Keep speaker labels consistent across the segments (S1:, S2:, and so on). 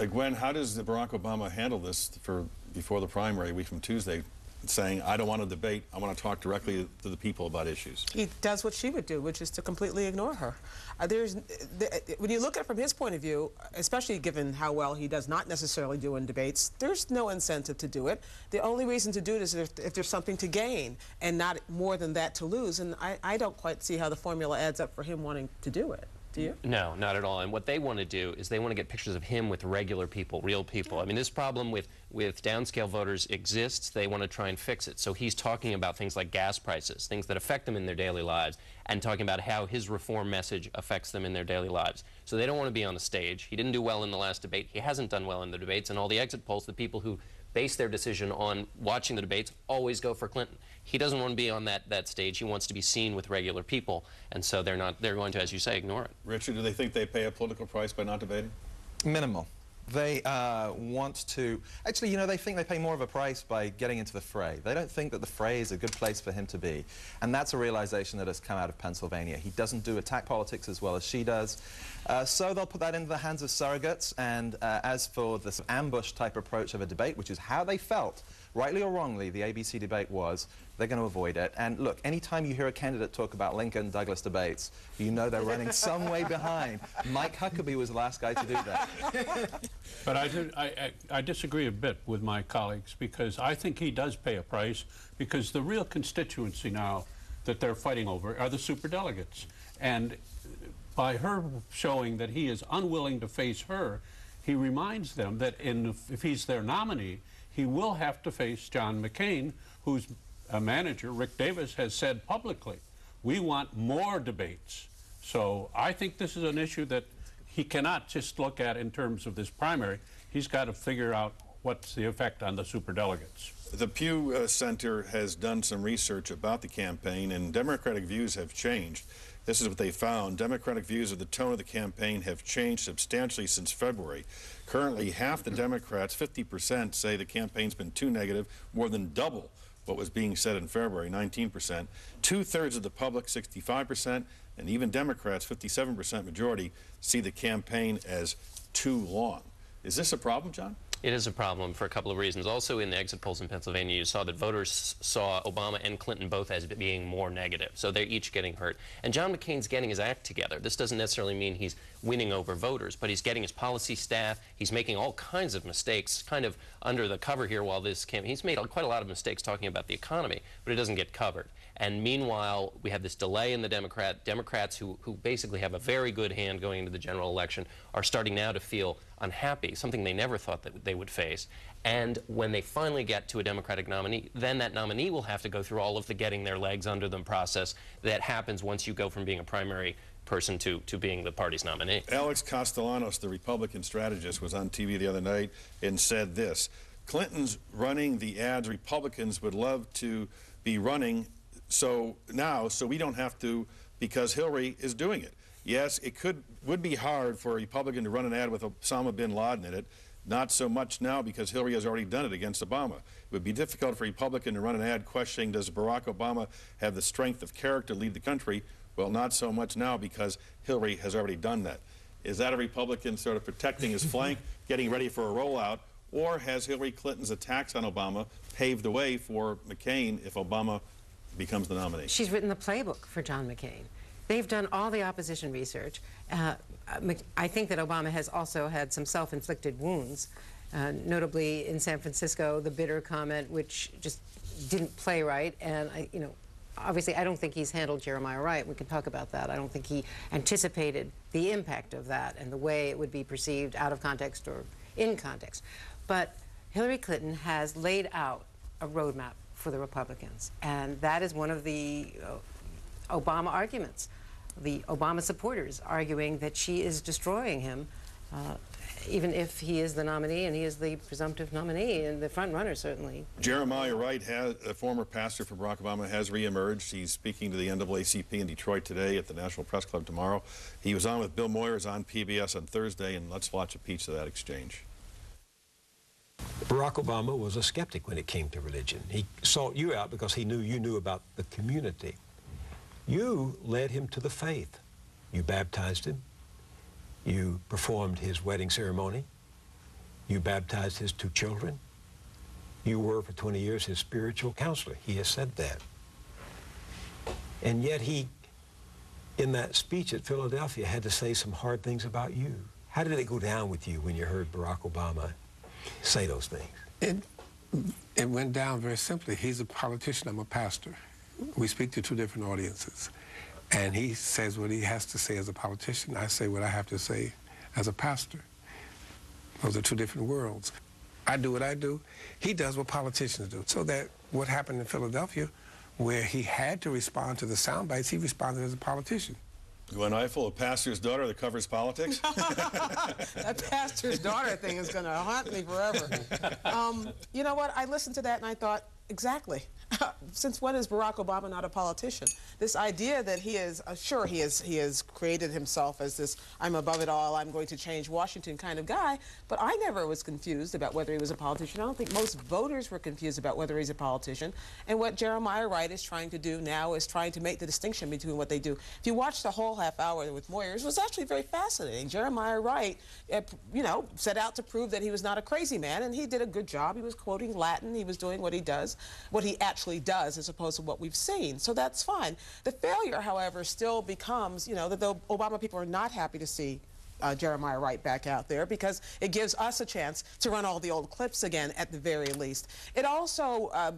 S1: Uh, Gwen, how does Barack Obama handle this for before the primary, week from Tuesday, saying, I don't want to debate, I want to talk directly to the people about issues?
S2: He does what she would do, which is to completely ignore her. Uh, there's, th when you look at it from his point of view, especially given how well he does not necessarily do in debates, there's no incentive to do it. The only reason to do it is if, if there's something to gain and not more than that to lose. And I, I don't quite see how the formula adds up for him wanting to do it. You?
S3: No, not at all. And what they want to do is they want to get pictures of him with regular people, real people. I mean, this problem with, with downscale voters exists. They want to try and fix it. So he's talking about things like gas prices, things that affect them in their daily lives, and talking about how his reform message affects them in their daily lives. So they don't want to be on the stage. He didn't do well in the last debate. He hasn't done well in the debates. And all the exit polls, the people who base their decision on watching the debates always go for Clinton. He doesn't want to be on that, that stage. He wants to be seen with regular people. And so they're not they're going to, as you say, ignore it.
S1: Richard, do they think they pay a political price by not debating?
S4: Minimal. They uh, want to, actually, you know, they think they pay more of a price by getting into the fray. They don't think that the fray is a good place for him to be. And that's a realization that has come out of Pennsylvania. He doesn't do attack politics as well as she does. Uh, so they'll put that into the hands of surrogates. And uh, as for this ambush type approach of a debate, which is how they felt, rightly or wrongly, the ABC debate was, they're going to avoid it. And look, anytime you hear a candidate talk about Lincoln Douglas debates, you know they're running some way behind. Mike Huckabee was the last guy to do that.
S5: But I, I, I, disagree a bit with my colleagues because I think he does pay a price because the real constituency now that they're fighting over are the superdelegates. And by her showing that he is unwilling to face her, he reminds them that in, if he's their nominee, he will have to face John McCain, whose manager, Rick Davis, has said publicly, we want more debates. So I think this is an issue that he cannot just look at in terms of this primary. He's got to figure out what's the effect on the superdelegates.
S1: The Pew uh, Center has done some research about the campaign, and Democratic views have changed. This is what they found. Democratic views of the tone of the campaign have changed substantially since February. Currently, half the Democrats, 50%, say the campaign's been too negative, more than double what was being said in February, 19%. Two-thirds of the public, 65%, and even Democrats, 57% majority, see the campaign as too long. Is this a problem, John?
S3: It is a problem for a couple of reasons. Also, in the exit polls in Pennsylvania, you saw that voters saw Obama and Clinton both as being more negative. So they're each getting hurt. And John McCain's getting his act together. This doesn't necessarily mean he's winning over voters, but he's getting his policy staff. He's making all kinds of mistakes kind of under the cover here while this campaign. He's made quite a lot of mistakes talking about the economy, but it doesn't get covered. And meanwhile, we have this delay in the Democrat. Democrats who, who basically have a very good hand going into the general election are starting now to feel unhappy, something they never thought that they would face. And when they finally get to a Democratic nominee, then that nominee will have to go through all of the getting their legs under them process that happens once you go from being a primary person to, to being the party's nominee.
S1: Alex Castellanos, the Republican strategist, was on TV the other night and said this. Clinton's running the ads Republicans would love to be running so now, so we don't have to, because Hillary is doing it. Yes, it could would be hard for a Republican to run an ad with Osama bin Laden in it. Not so much now because Hillary has already done it against Obama. It would be difficult for a Republican to run an ad questioning, does Barack Obama have the strength of character to lead the country? Well, not so much now because Hillary has already done that. Is that a Republican sort of protecting his flank, getting ready for a rollout, or has Hillary Clinton's attacks on Obama paved the way for McCain if Obama becomes the nominee.
S6: She's written the playbook for John McCain. They've done all the opposition research. Uh, I think that Obama has also had some self-inflicted wounds, uh, notably in San Francisco, the bitter comment, which just didn't play right. And, I, you know, obviously, I don't think he's handled Jeremiah right. We can talk about that. I don't think he anticipated the impact of that and the way it would be perceived out of context or in context. But Hillary Clinton has laid out a roadmap for the Republicans. And that is one of the uh, Obama arguments. The Obama supporters arguing that she is destroying him, uh, even if he is the nominee and he is the presumptive nominee and the front runner, certainly.
S1: Jeremiah Wright, has, a former pastor for Barack Obama, has reemerged. He's speaking to the NAACP in Detroit today at the National Press Club tomorrow. He was on with Bill Moyers on PBS on Thursday, and let's watch a piece of that exchange.
S7: Barack Obama was a skeptic when it came to religion. He sought you out because he knew you knew about the community. You led him to the faith. You baptized him. You performed his wedding ceremony. You baptized his two children. You were for 20 years his spiritual counselor. He has said that. And yet he, in that speech at Philadelphia, had to say some hard things about you. How did it go down with you when you heard Barack Obama say those things?
S8: It, it went down very simply. He's a politician, I'm a pastor. We speak to two different audiences. And he says what he has to say as a politician. I say what I have to say as a pastor. Those are two different worlds. I do what I do. He does what politicians do. So that what happened in Philadelphia, where he had to respond to the sound bites, he responded as a politician.
S1: Gwen Ifill, a pastor's daughter that covers politics?
S2: that pastor's daughter thing is going to haunt me forever. Um, you know what? I listened to that and I thought, exactly. Since when is Barack Obama not a politician? This idea that he is, uh, sure, he has, he has created himself as this I'm above it all, I'm going to change Washington kind of guy, but I never was confused about whether he was a politician. I don't think most voters were confused about whether he's a politician. And what Jeremiah Wright is trying to do now is trying to make the distinction between what they do. If you watch the whole half hour with Moyers, it was actually very fascinating. Jeremiah Wright, uh, you know, set out to prove that he was not a crazy man, and he did a good job. He was quoting Latin, he was doing what he does, what he actually does as opposed to what we've seen. So that's fine. The failure, however, still becomes, you know, that the Obama people are not happy to see uh, Jeremiah Wright back out there because it gives us a chance to run all the old clips again at the very least. It also uh,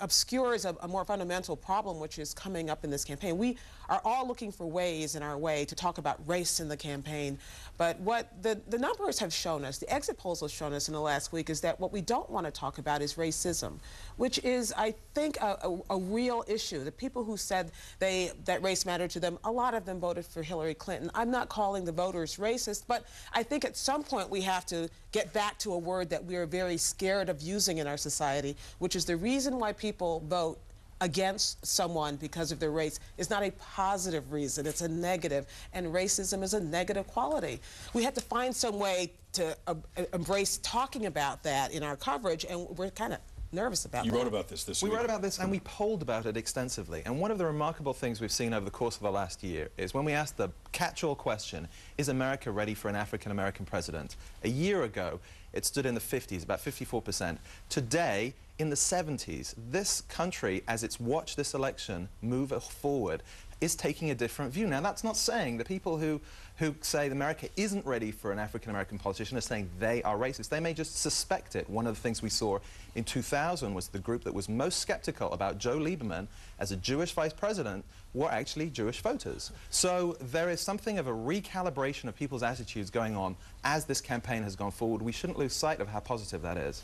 S2: obscures a, a, more fundamental problem which is coming up in this campaign. We are all looking for ways in our way to talk about race in the campaign, but what the, the numbers have shown us, the exit polls have shown us in the last week, is that what we don't want to talk about is racism, which is, I think, a, a, a real issue. The people who said they that race mattered to them, a lot of them voted for Hillary Clinton. I'm not calling the voters racist, but I think at some point we have to get back to a word that we are very scared of using in our society, which is the reason why people vote against someone because of their race is not a positive reason, it's a negative, and racism is a negative quality. We have to find some way to uh, embrace talking about that in our coverage, and we're kind of nervous about
S1: you
S2: that.
S1: wrote about this this week.
S4: we
S1: week.
S4: wrote about this and we polled about it extensively. And one of the remarkable things we've seen over the course of the last year is when we asked the catch-all question, is America ready for an African-American president? A year ago, it stood in the 50s, about 54%. Today, in the 70s, this country, as it's watched this election move forward, is taking a different view. Now, that's not saying the people who, who say America isn't ready for an African-American politician are saying they are racist. They may just suspect it. One of the things we saw in 2000 was the group that was most skeptical about Joe Lieberman as a Jewish vice president were actually Jewish voters. So there is something of a recalibration of people's attitudes going on as this campaign has gone forward. We shouldn't lose sight of how positive that is.